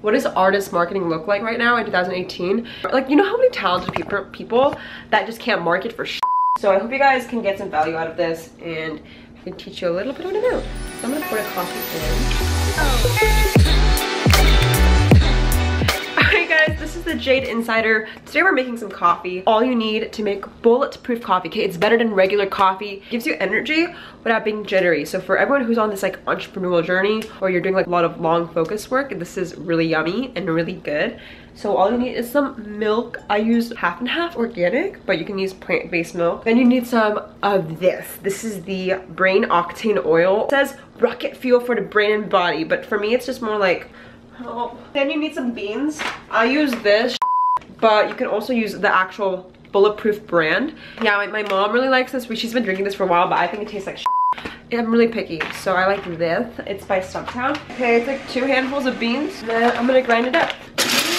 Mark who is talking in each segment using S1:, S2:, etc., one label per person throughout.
S1: what does artist marketing look like right now in 2018? Like, you know how many talented people people that just can't market for So I hope you guys can get some value out of this and I can teach you a little bit of what I know. So I'm gonna pour a coffee in. Oh is the Jade Insider. Today we're making some coffee. All you need to make bulletproof coffee, okay? It's better than regular coffee. Gives you energy without being jittery. So for everyone who's on this like entrepreneurial journey or you're doing like a lot of long focus work, this is really yummy and really good. So all you need is some milk. I use half and half organic, but you can use plant-based milk. Then you need some of this. This is the Brain Octane Oil. It says rocket fuel for the brain and body, but for me it's just more like Oh. Then you need some beans. I use this, but you can also use the actual bulletproof brand. Yeah, my, my mom really likes this. She's been drinking this for a while, but I think it tastes like I'm really picky, so I like this. It's by Stumptown. Okay, it's like two handfuls of beans. Then I'm gonna grind it up.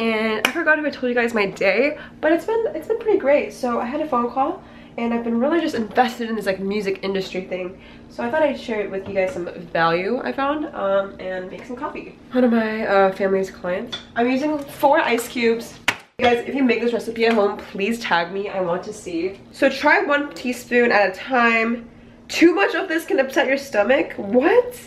S1: And I forgot if I told you guys my day, but it's been it's been pretty great. So I had a phone call and I've been really just invested in this like music industry thing. So I thought I'd share it with you guys some value I found um, and make some coffee. One of my uh, family's clients. I'm using four ice cubes. guys, if you make this recipe at home, please tag me. I want to see. So try one teaspoon at a time. Too much of this can upset your stomach. What?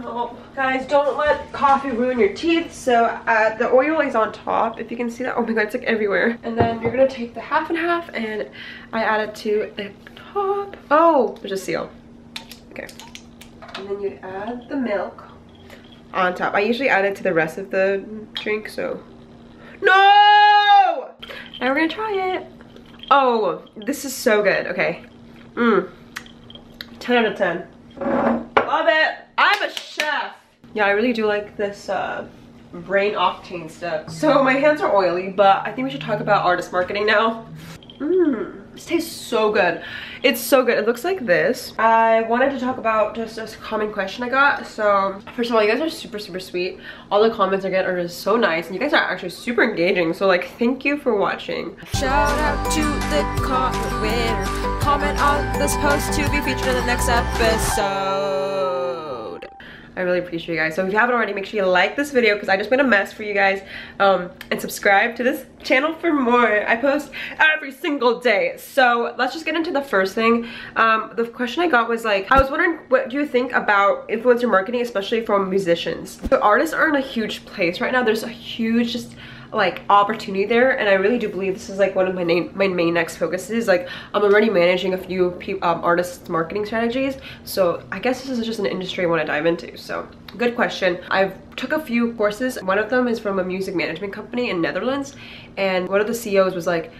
S1: Oh, guys, don't let coffee ruin your teeth. So uh, the oil is on top, if you can see that. Oh my god, it's like everywhere. And then you're gonna take the half and half and I add it to the top. Oh, there's a seal. Okay. And then you add the milk on top. I usually add it to the rest of the drink, so. No! Now we're gonna try it. Oh, this is so good. Okay. Mmm. 10 out of 10. Love it. I'm a chef. Yeah, I really do like this uh, brain octane stuff. So my hands are oily, but I think we should talk about artist marketing now. Mmm, this tastes so good. It's so good. It looks like this. I wanted to talk about just a common question I got. So first of all, you guys are super, super sweet. All the comments I get are just so nice. And you guys are actually super engaging. So like, thank you for watching.
S2: Shout out to the comment winner. Comment on this post to be featured in the next episode.
S1: I really appreciate you guys. So if you haven't already, make sure you like this video because I just made a mess for you guys. Um, and subscribe to this channel for more. I post every single day. So let's just get into the first thing. Um, the question I got was like, I was wondering what do you think about influencer marketing, especially from musicians? So artists are in a huge place right now. There's a huge just like opportunity there and I really do believe this is like one of my main my main next focuses like I'm already managing a few um, artists marketing strategies so I guess this is just an industry I want to dive into so good question. I've took a few courses. One of them is from a music management company in Netherlands and one of the CEOs was like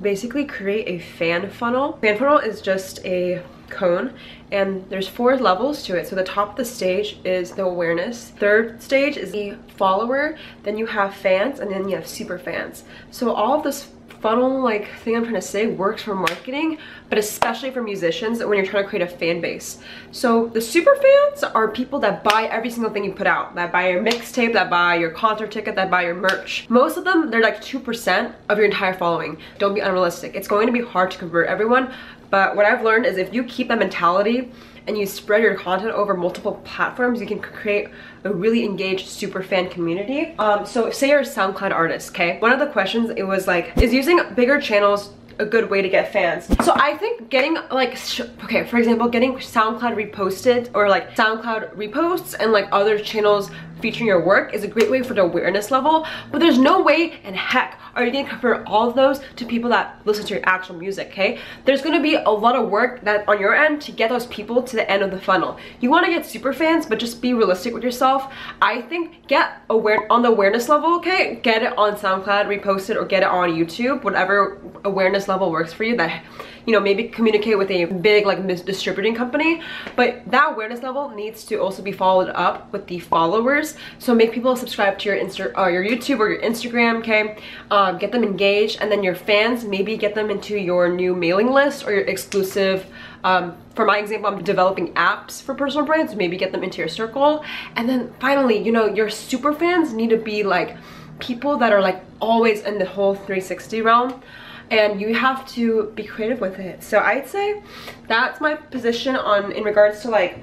S1: basically create a fan funnel. Fan funnel is just a cone and there's four levels to it so the top of the stage is the awareness third stage is the follower then you have fans and then you have super fans so all of this funnel like thing I'm trying to say works for marketing, but especially for musicians when you're trying to create a fan base. So the super fans are people that buy every single thing you put out, that buy your mixtape, that buy your concert ticket, that buy your merch. Most of them, they're like 2% of your entire following. Don't be unrealistic. It's going to be hard to convert everyone, but what I've learned is if you keep that mentality and you spread your content over multiple platforms, you can create a really engaged super fan community. Um, so say you're a SoundCloud artist, okay? One of the questions, it was like, is using bigger channels a good way to get fans. So I think getting like, okay, for example, getting SoundCloud reposted or like SoundCloud reposts and like other channels featuring your work is a great way for the awareness level, but there's no way in heck are you gonna convert all of those to people that listen to your actual music, okay? There's gonna be a lot of work that on your end to get those people to the end of the funnel. You wanna get super fans, but just be realistic with yourself. I think get aware on the awareness level, okay? Get it on SoundCloud, repost it, or get it on YouTube, whatever awareness level works for you that you know, maybe communicate with a big like distributing company. But that awareness level needs to also be followed up with the followers. So make people subscribe to your Insta or uh, your YouTube or your Instagram, okay? Um, get them engaged and then your fans, maybe get them into your new mailing list or your exclusive um, for my example, I'm developing apps for personal brands, maybe get them into your circle. And then finally, you know, your super fans need to be like people that are like always in the whole 360 realm and you have to be creative with it. So I'd say that's my position on in regards to like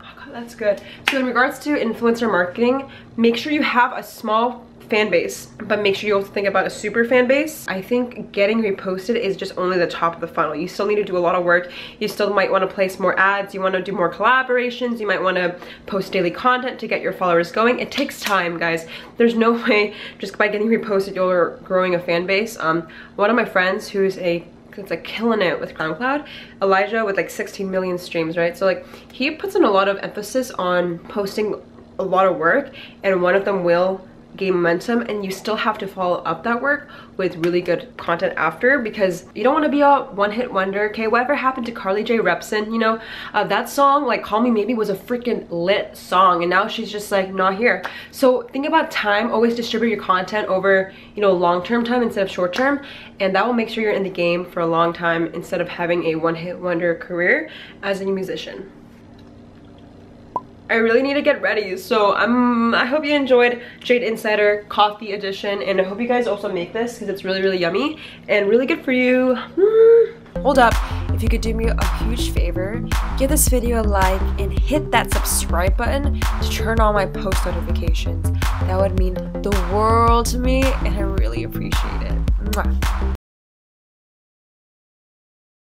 S1: oh God, that's good. So in regards to influencer marketing, make sure you have a small fan base but make sure you also think about a super fan base. I think getting reposted is just only the top of the funnel. You still need to do a lot of work. You still might want to place more ads. You want to do more collaborations. You might want to post daily content to get your followers going. It takes time guys. There's no way just by getting reposted you're growing a fan base. Um one of my friends who's a it's like killing it with SoundCloud. Elijah with like 16 million streams, right? So like he puts in a lot of emphasis on posting a lot of work and one of them will gain momentum and you still have to follow up that work with really good content after because you don't want to be a one-hit wonder okay? Whatever happened to Carly Rae Jepsen you know uh, that song like call me maybe was a freaking lit song and now she's just like not here. So think about time always distribute your content over you know long-term time instead of short-term and that will make sure you're in the game for a long time instead of having a one-hit wonder career as a musician I really need to get ready. So um, I hope you enjoyed Jade Insider Coffee Edition. And I hope you guys also make this because it's really, really yummy and really good for you.
S2: Mm. Hold up. If you could do me a huge favor, give this video a like and hit that subscribe button to turn on my post notifications. That would mean the world to me and I really appreciate it. Mwah.